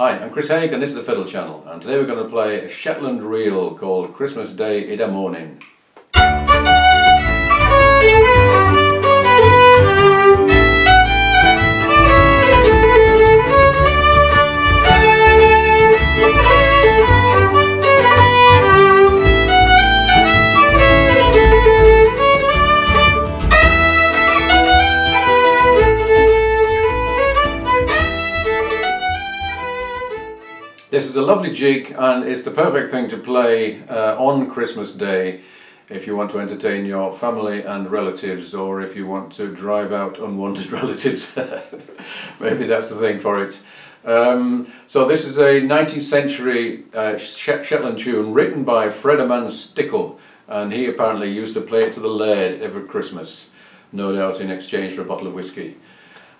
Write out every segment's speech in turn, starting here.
Hi, I'm Chris Haigh and this is the Fiddle Channel and today we're going to play a Shetland reel called Christmas Day in a Morning. This is a lovely jig and it's the perfect thing to play uh, on Christmas Day if you want to entertain your family and relatives or if you want to drive out unwanted relatives. Maybe that's the thing for it. Um, so this is a 19th century uh, Shetland tune written by Friedemann Stickle and he apparently used to play it to the laird every Christmas, no doubt in exchange for a bottle of whiskey.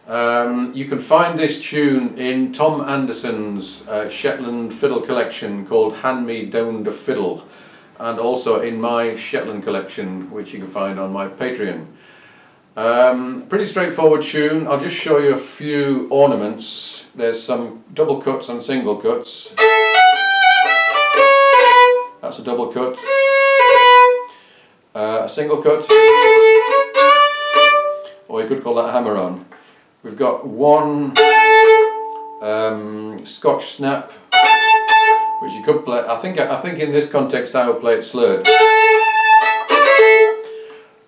Um, you can find this tune in Tom Anderson's uh, Shetland fiddle collection called Hand Me Down the Fiddle and also in my Shetland collection which you can find on my Patreon. Um, pretty straightforward tune, I'll just show you a few ornaments. There's some double cuts and single cuts. That's a double cut. Uh, a single cut. Or you could call that a hammer on. We've got one um, Scotch snap, which you could play. I think I think in this context I will play it slurred.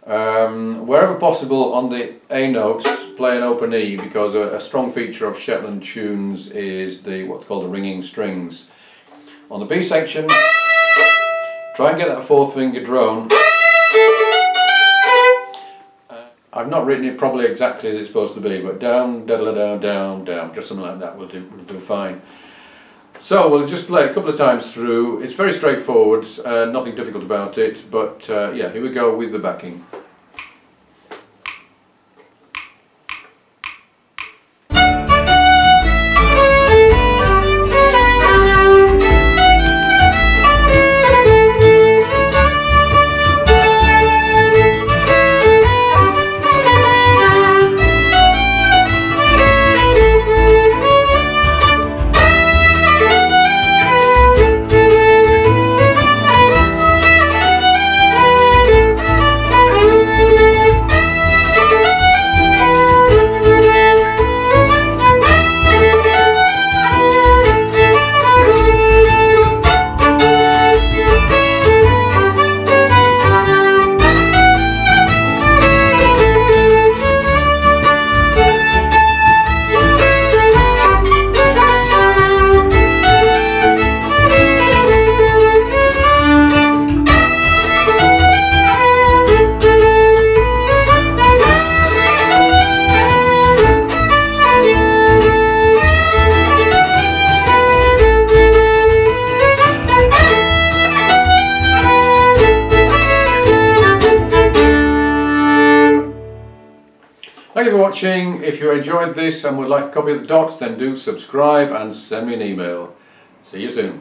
Um, wherever possible on the A notes, play an open E because a, a, strong feature of Shetland tunes is the what's called the ringing strings. On the B section, try and get that fourth finger drone. I've not written it probably exactly as it's supposed to be, but down, da da down, down, down, just something like that will do, will do fine. So we'll just play a couple of times through. It's very straightforward, uh, nothing difficult about it, but uh, yeah, here we go with the backing. Thank you for watching. If you enjoyed this and would like a copy of the docs, then do subscribe and send me an email. See you soon.